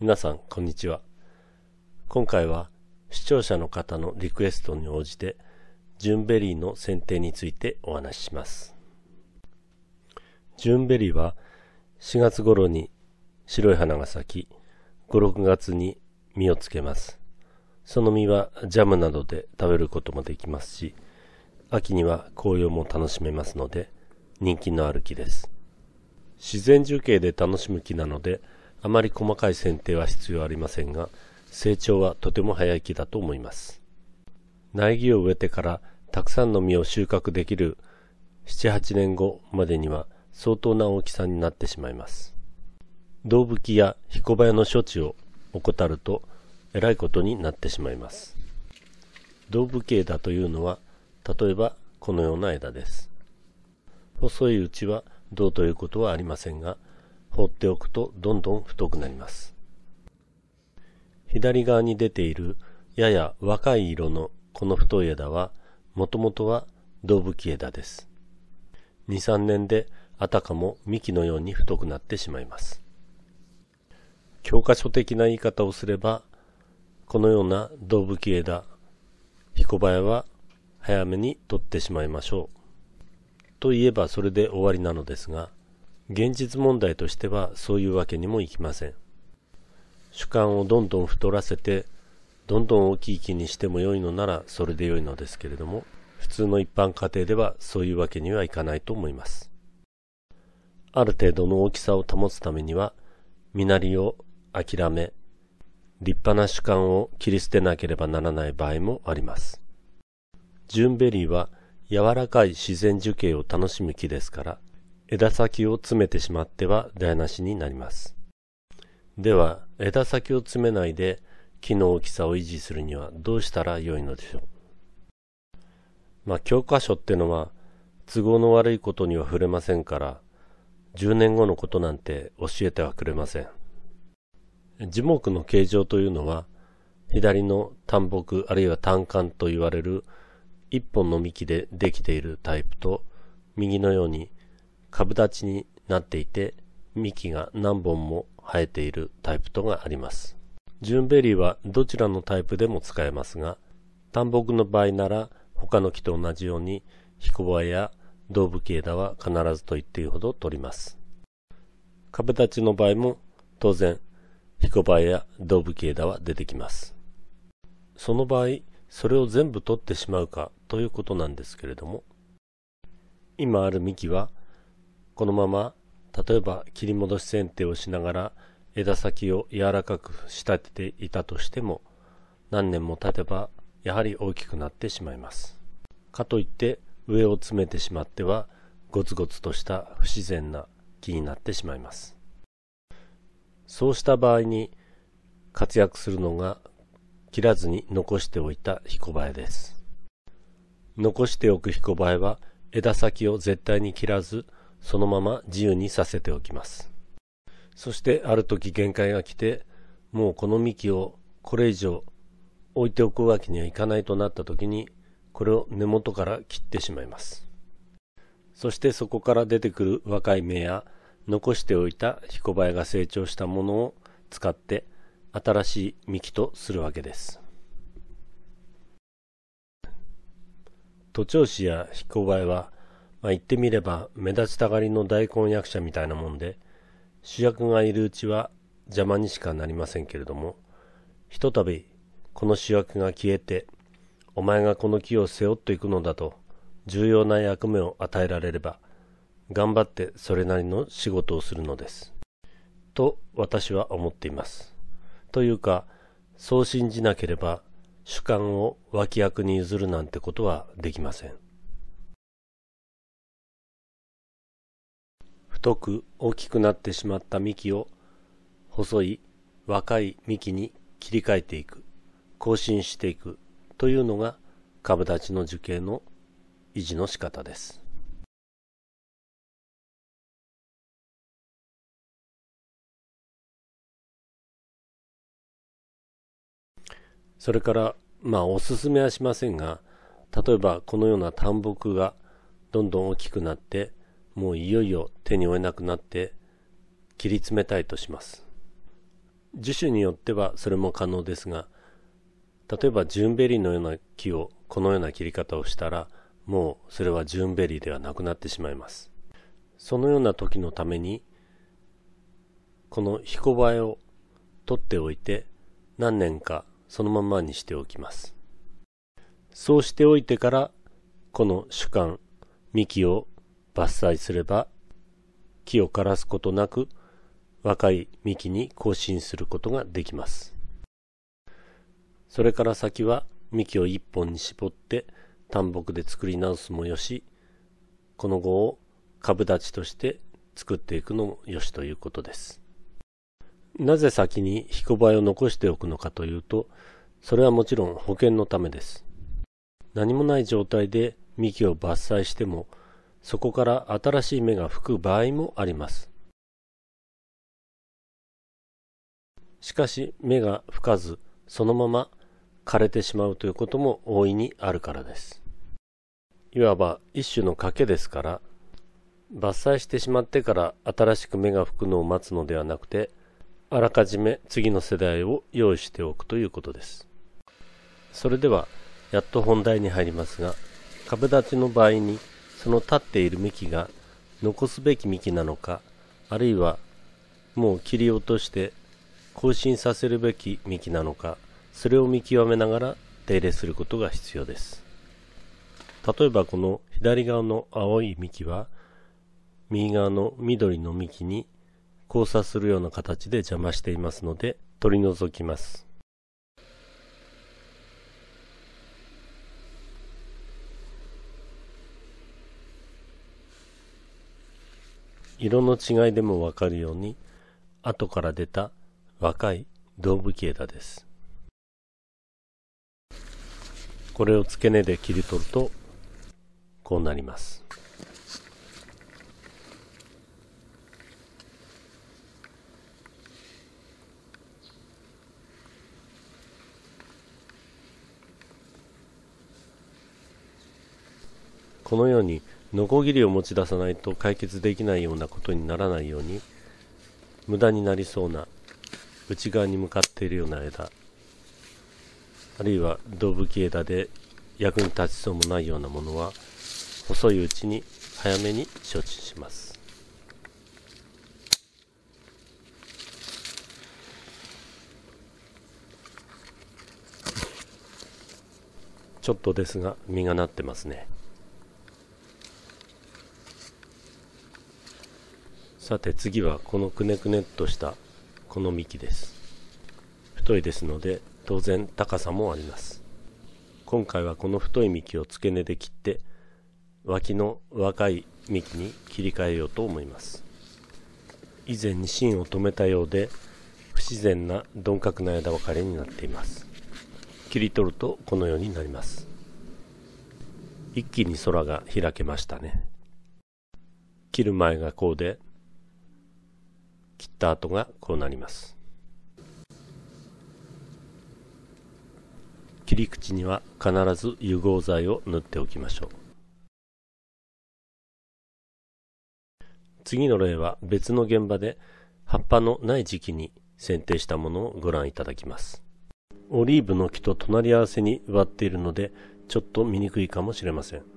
皆さん、こんにちは。今回は視聴者の方のリクエストに応じて、ジュンベリーの剪定についてお話しします。ジュンベリーは4月頃に白い花が咲き、5、6月に実をつけます。その実はジャムなどで食べることもできますし、秋には紅葉も楽しめますので、人気のある木です。自然樹形で楽しむ木なので、あまり細かい剪定は必要ありませんが、成長はとても早い木だと思います。苗木を植えてからたくさんの実を収穫できる7、8年後までには相当な大きさになってしまいます。胴吹きや彦早の処置を怠るとえらいことになってしまいます。胴部形だというのは、例えばこのような枝です。細いうちはどうということはありませんが、放っておくとどんどん太くなります。左側に出ているやや若い色のこの太い枝は、もともとは胴吹き枝です。2、3年であたかも幹のように太くなってしまいます。教科書的な言い方をすれば、このような胴吹き枝、彦早は早めに取ってしまいましょう。と言えばそれで終わりなのですが、現実問題としてはそういうわけにもいきません。主観をどんどん太らせて、どんどん大きい木にしても良いのならそれで良いのですけれども、普通の一般家庭ではそういうわけにはいかないと思います。ある程度の大きさを保つためには、身なりを諦め、立派な主観を切り捨てなければならない場合もあります。ジュンベリーは柔らかい自然樹形を楽しむ木ですから、枝先を詰めてしまっては台無しになります。では、枝先を詰めないで木の大きさを維持するにはどうしたらよいのでしょう。まあ、教科書ってのは都合の悪いことには触れませんから、10年後のことなんて教えてはくれません。樹木の形状というのは、左の単木あるいは単管と言われる一本の幹でできているタイプと、右のように株立ちになっていて、幹が何本も生えているタイプとがあります。ジュンベリーはどちらのタイプでも使えますが、単木の場合なら他の木と同じように彦葉や胴吹き枝は必ずと言っていいほど取ります。株立ちの場合も当然彦葉や胴吹き枝は出てきます。その場合、それを全部取ってしまうかということなんですけれども、今ある幹は、このまま、例えば切り戻し剪定をしながら枝先を柔らかく仕立てていたとしても、何年も経てば、やはり大きくなってしまいます。かといって、上を詰めてしまっては、ゴツゴツとした不自然な木になってしまいます。そうした場合に活躍するのが切らずに残しておいた彦バエです。残しておく彦バエは枝先を絶対に切らず、そのまま自由にさせておきます。そしてある時限界が来て、もうこの幹をこれ以上置いておくわけにはいかないとなった時に、これを根元から切ってしまいます。そしてそこから出てくる若い芽や残しておいた彦バエが成長したものを使って新しい幹とするわけです。都庁市や彦バエは、まあ、言ってみれば目立ちたがりの大根役者みたいなもんで、主役がいるうちは邪魔にしかなりませんけれども、ひとたびこの主役が消えて、お前がこの木を背負っていくのだと重要な役目を与えられれば、頑張ってそれなりの仕事をするのです。と私は思っています。というか、そう信じなければ主観を脇役に譲るなんてことはできません。太く大きくなってしまった幹を細い若い幹に切り替えていく、更新していくというのが株立ちの樹形の維持の仕方です。それから、まあおすすめはしませんが、例えばこのような単木がどんどん大きくなって、もういよいよ手に負えなくなって切り詰めたいとします。樹種によってはそれも可能ですが例えばジュンベリーのような木をこのような切り方をしたらもうそれはジュンベリーではなくなってしまいますそのような時のためにこのひこばえを取っておいて何年かそのままにしておきますそうしておいてからこの主幹幹を伐採すれば木を枯らすことなく若い幹に更新することができます。それから先は幹を一本に絞って単木で作り直すもよしこの後を株立ちとして作っていくのもよしということです。なぜ先にひこばえを残しておくのかというとそれはもちろん保険のためです。何もない状態で幹を伐採してもそこから新しい芽が吹く場合もありますしかし芽が吹かずそのまま枯れてしまうということも大いにあるからです。いわば一種の賭けですから、伐採してしまってから新しく芽が吹くのを待つのではなくて、あらかじめ次の世代を用意しておくということです。それでは、やっと本題に入りますが、株立ちの場合に、その立っている幹が残すべき幹なのか、あるいはもう切り落として更新させるべき幹なのか、それを見極めながら手入れすることが必要です。例えばこの左側の青い幹は右側の緑の幹に交差するような形で邪魔していますので取り除きます。色の違いでもわかるように後から出た若い胴吹き枝です。これを付け根で切り取るとこうなりますこのようにノコギリを持ち出さないと解決できないようなことにならないように無駄になりそうな内側に向かっているような枝あるいは胴吹き枝で役に立ちそうもないようなものは細いうちに早めに処置します。ちょっとですが実がなってますね。さて次はこのくねくねっとしたこの幹です。太いですので当然高さもあります。今回はこの太い幹を付け根で切って脇の若い幹に切り替えようと思います。以前に芯を止めたようで不自然な鈍角な枝分かれになっています。切り取るとこのようになります。一気に空が開けましたね。切る前がこうで切った後がこうなります。切り口には必ず油合剤を塗っておきましょう。次の例は別の現場で葉っぱのない時期に剪定したものをご覧いただきます。オリーブの木と隣り合わせに植わっているのでちょっと見にくいかもしれません。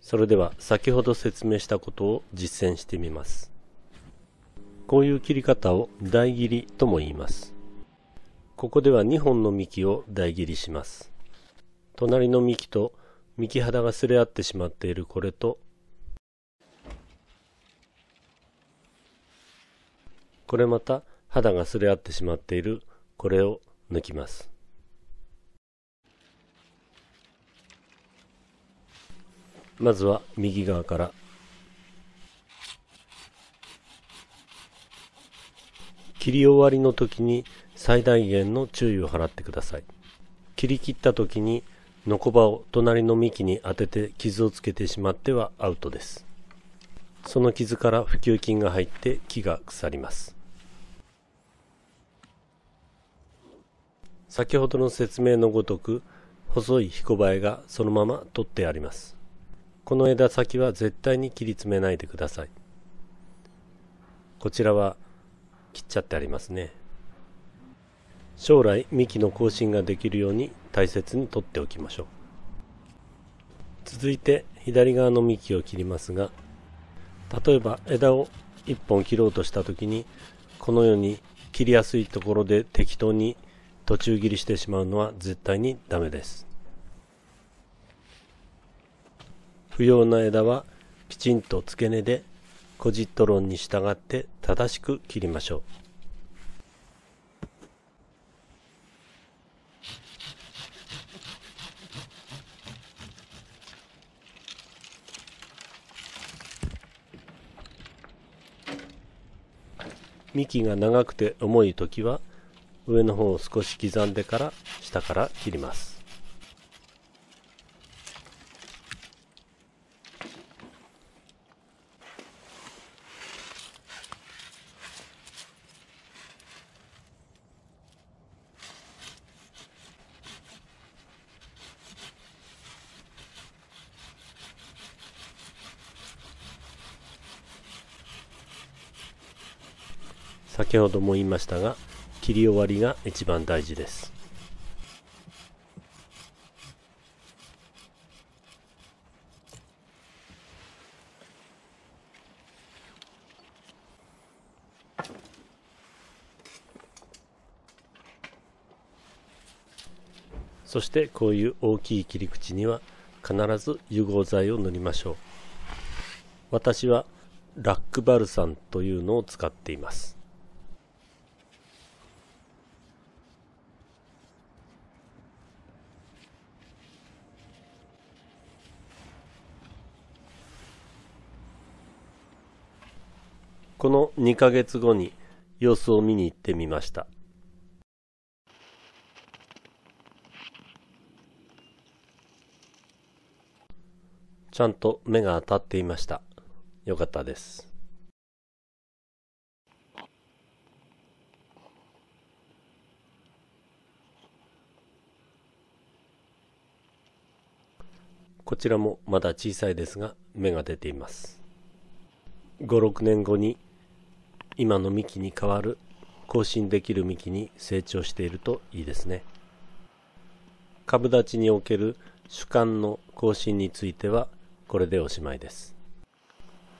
それでは先ほど説明したことを実践してみますこういう切り方を台切りとも言いますここでは2本の幹を台切りします。隣の幹と幹肌がすれ合ってしまっているこれと、これまた肌がすれ合ってしまっているこれを抜きます。まずは右側から切り終わりの時に最大限の注意を払ってください。切り切った時にノコバを隣の幹に当てて傷をつけてしまってはアウトです。その傷から普及菌が入って木が腐ります。先ほどの説明のごとく細いひこばえがそのまま取ってあります。この枝先は絶対に切り詰めないでください。こちらは切っちゃってありますね。将来幹の更新ができるように大切に取っておきましょう。続いて左側の幹を切りますが例えば枝を1本切ろうとした時にこのように切りやすいところで適当に途中切りしてしまうのは絶対にダメです。不要な枝はきちんと付け根でコジット論に従って正しく切りましょう。幹が長くて重い時は上の方を少し刻んでから下から切ります。先ほども言いましたが切り終わりが一番大事です。そしてこういう大きい切り口には必ず融合剤を塗りましょう。私はラックバルサンというのを使っています。この2ヶ月後に様子を見に行ってみました。ちゃんと目が当たっていました。よかったです。こちらもまだ小さいですが芽が出ています。5、6年後に今の幹に変わる更新できる幹に成長しているといいですね。株立ちにおける主幹の更新についてはこれでおしまいです。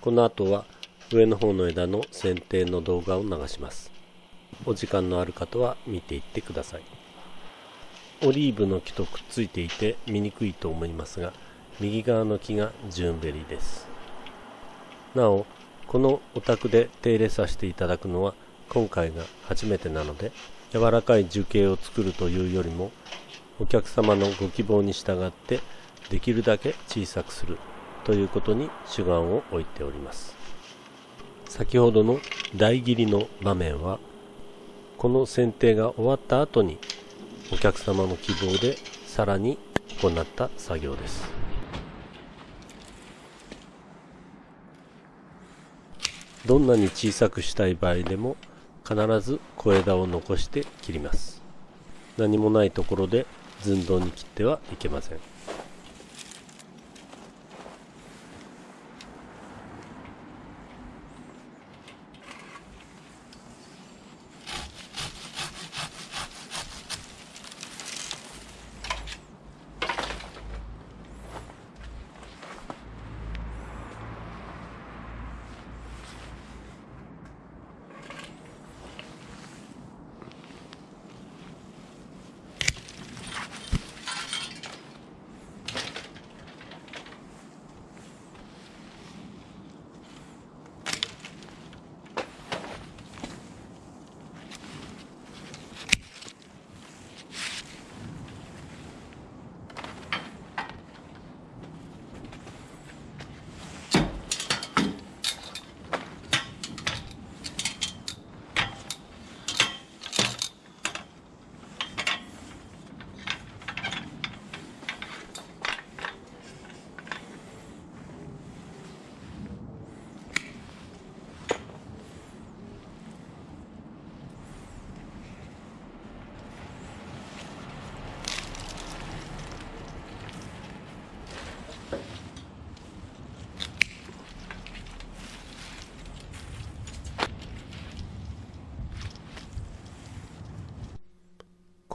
この後は上の方の枝の剪定の動画を流します。お時間のある方は見ていってください。オリーブの木とくっついていて見にくいと思いますが右側の木がジューンベリーです。なおこのお宅で手入れさせていただくのは今回が初めてなので柔らかい樹形を作るというよりもお客様のご希望に従ってできるだけ小さくするということに主眼を置いております。先ほどの大切りの場面はこの剪定が終わった後にお客様の希望でさらに行った作業です。どんなに小さくしたい場合でも必ず小枝を残して切ります。何もないところで寸胴に切ってはいけません。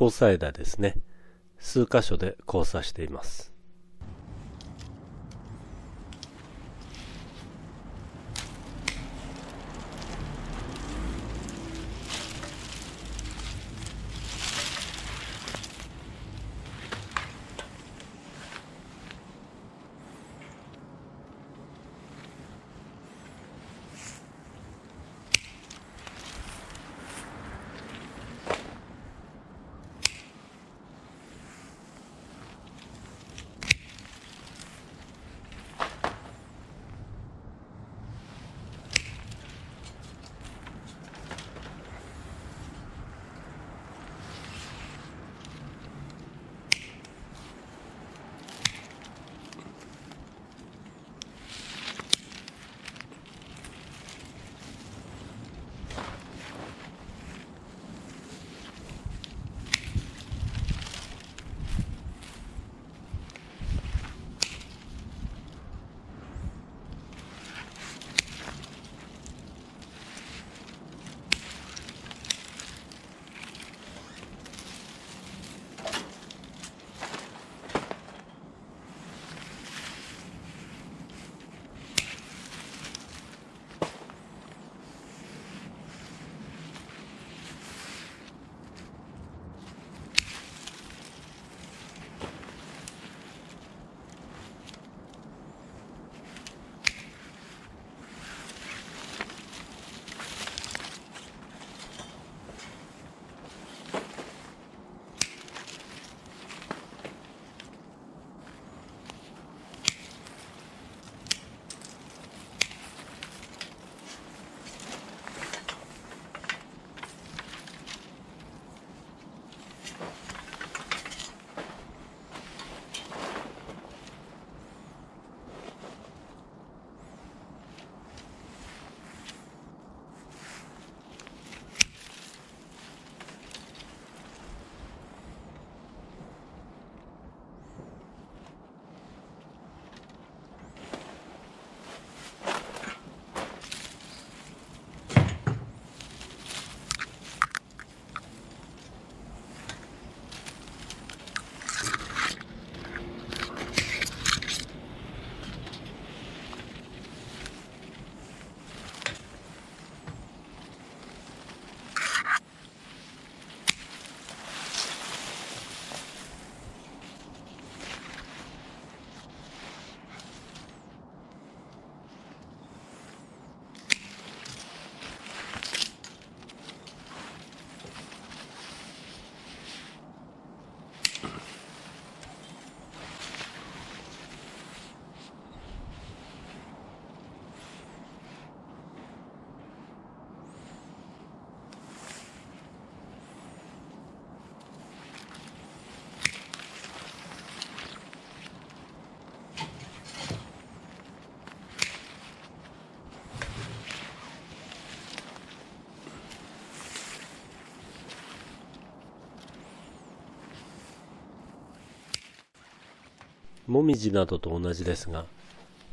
交差枝ですね。数箇所で交差しています。もみじなどと同じですが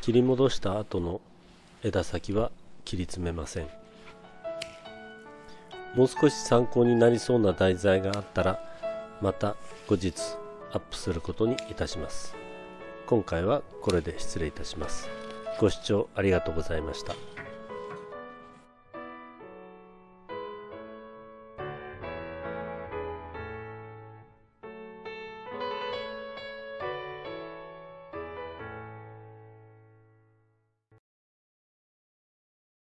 切り戻した後の枝先は切り詰めません。もう少し参考になりそうな題材があったらまた後日アップすることにいたします。今回はこれで失礼いたします。ご視聴ありがとうございました。